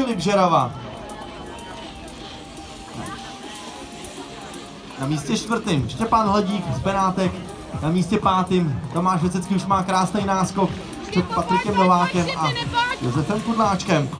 Filip Žerava. Na místě čtvrtým Štěpán Hladík z Benátek. Na místě pátým Tomáš Vesecký už má krásný náskok před Patrikem Novákem a Josefem Kudláčkem.